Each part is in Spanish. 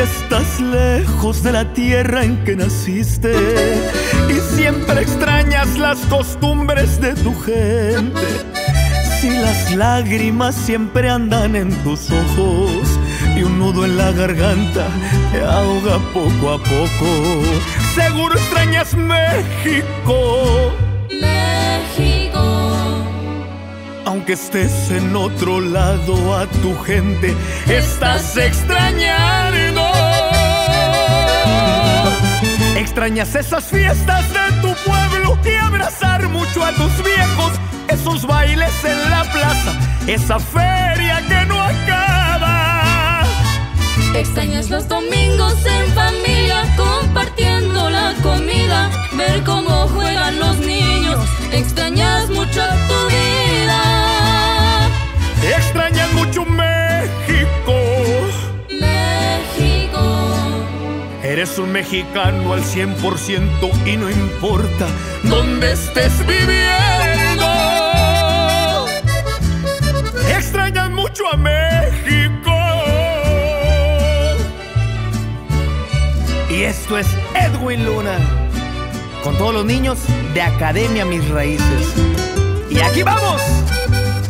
vives lejos de la tierra en que naciste y siempre extrañas las costumbres de tu gente. Si las lágrimas siempre andan en tus ojos y un nudo en la garganta te ahoga poco a poco, seguro extrañas México. México. Aunque estés en otro lado a tu gente, estás extrañando. Extrañas esas fiestas de tu pueblo y abrazar mucho a tus viejos, esos bailes en la plaza, esa feria que no acaba. Extrañas los domingos en familia compartiendo la comida, ver cómo juegan los niños. Extrañas Eres un mexicano al 100% y no importa dónde estés viviendo. Extrañas mucho a México. Y esto es Edwin Luna. Con todos los niños de Academia Mis Raíces. Y aquí vamos.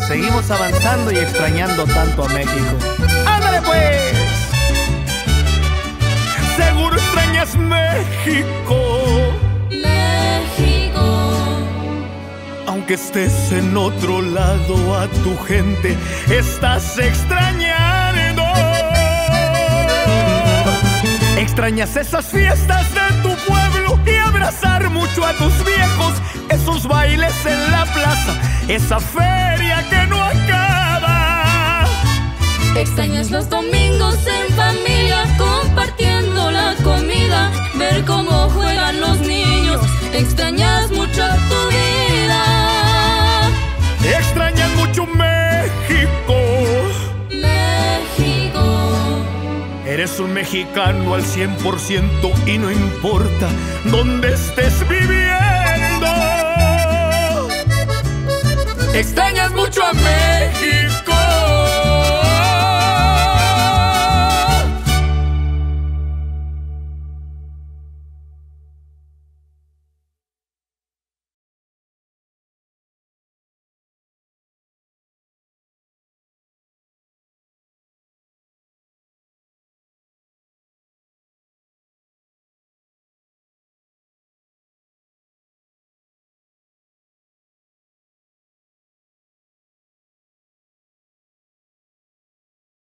Seguimos avanzando y extrañando tanto a México. ¡Ándale pues! Seguro extrañas México. México. Aunque estés en otro lado a tu gente, estás extrañando. Extrañas esas fiestas de tu pueblo y abrazar mucho a tus viejos, esos bailes en la plaza, esa feria que no acaba. Extrañas los domingos Extrañas mucho tu vida. Extrañas mucho México. México. Eres un mexicano al 100% y no importa dónde estés viviendo. Extrañas mucho a México.